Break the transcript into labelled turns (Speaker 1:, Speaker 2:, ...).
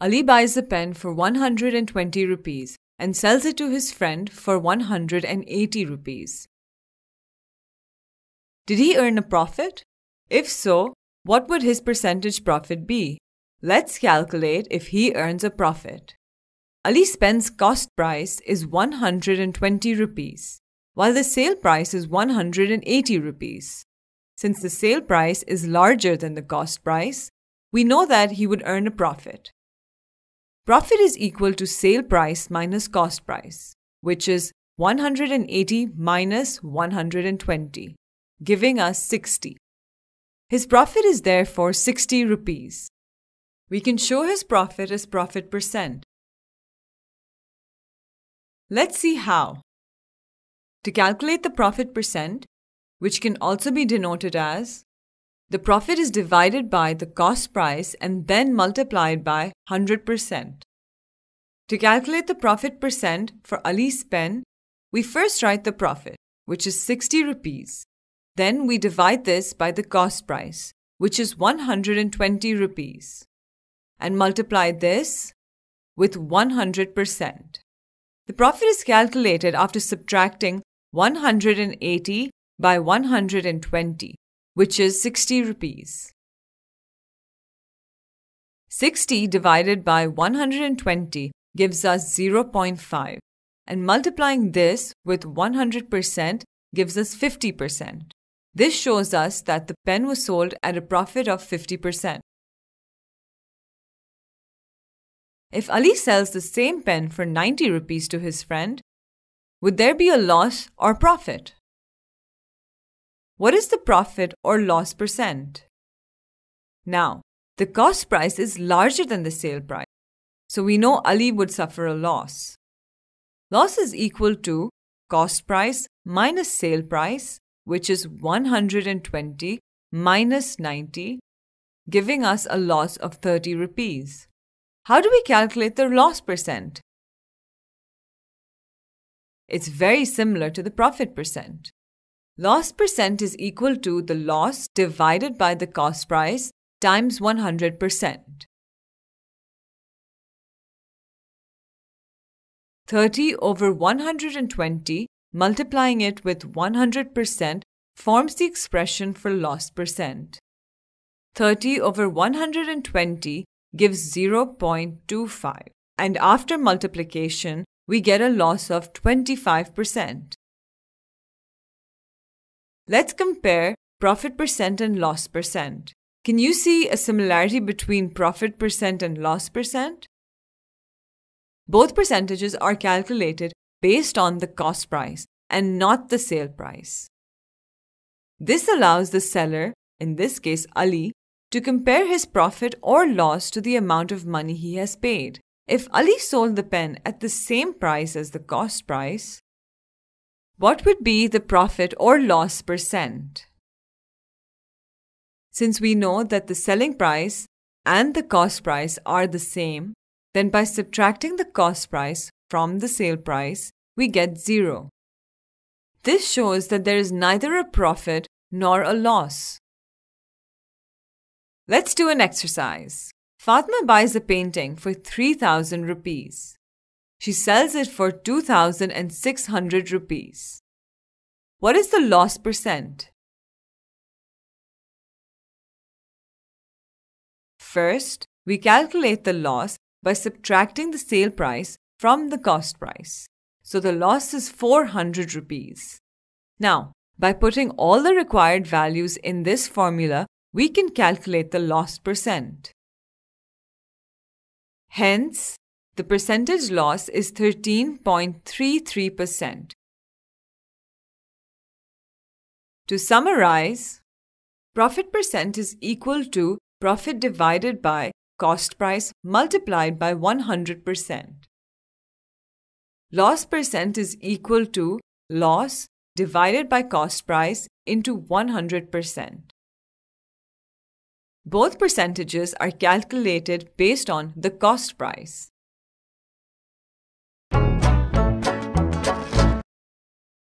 Speaker 1: Ali buys a pen for 120 rupees and sells it to his friend for 180 rupees. Did he earn a profit? If so, what would his percentage profit be? Let's calculate if he earns a profit. Ali's pen's cost price is 120 rupees, while the sale price is 180 rupees. Since the sale price is larger than the cost price, we know that he would earn a profit. Profit is equal to sale price minus cost price, which is 180 minus 120, giving us 60. His profit is therefore 60 rupees. We can show his profit as profit percent. Let's see how. To calculate the profit percent, which can also be denoted as the profit is divided by the cost price and then multiplied by 100%. To calculate the profit percent for Ali's pen, we first write the profit, which is 60 rupees. Then we divide this by the cost price, which is 120 rupees, and multiply this with 100%. The profit is calculated after subtracting 180 by 120, which is 60 rupees. 60 divided by 120 gives us 0.5, and multiplying this with 100% gives us 50%. This shows us that the pen was sold at a profit of 50%. If Ali sells the same pen for 90 rupees to his friend, would there be a loss or profit? What is the profit or loss percent? Now, the cost price is larger than the sale price, so we know Ali would suffer a loss. Loss is equal to cost price minus sale price, which is 120 minus 90, giving us a loss of 30 rupees. How do we calculate the loss percent? It's very similar to the profit percent. Loss percent is equal to the loss divided by the cost price times 100%. 30 over 120 multiplying it with 100% forms the expression for loss percent. 30 over 120 gives 0.25, and after multiplication, we get a loss of 25%. Let's compare profit percent and loss percent. Can you see a similarity between profit percent and loss percent? Both percentages are calculated based on the cost price and not the sale price. This allows the seller, in this case Ali, to compare his profit or loss to the amount of money he has paid. If Ali sold the pen at the same price as the cost price, what would be the profit or loss percent? Since we know that the selling price and the cost price are the same, then by subtracting the cost price from the sale price, we get zero. This shows that there is neither a profit nor a loss. Let's do an exercise. Fatma buys a painting for 3000 rupees. She sells it for 2600 rupees. What is the loss percent? First, we calculate the loss by subtracting the sale price from the cost price. So the loss is 400 rupees. Now, by putting all the required values in this formula, we can calculate the loss percent. Hence, the percentage loss is 13.33%. To summarize, profit percent is equal to profit divided by cost price multiplied by 100%. Loss percent is equal to loss divided by cost price into 100%. Both percentages are calculated based on the cost price.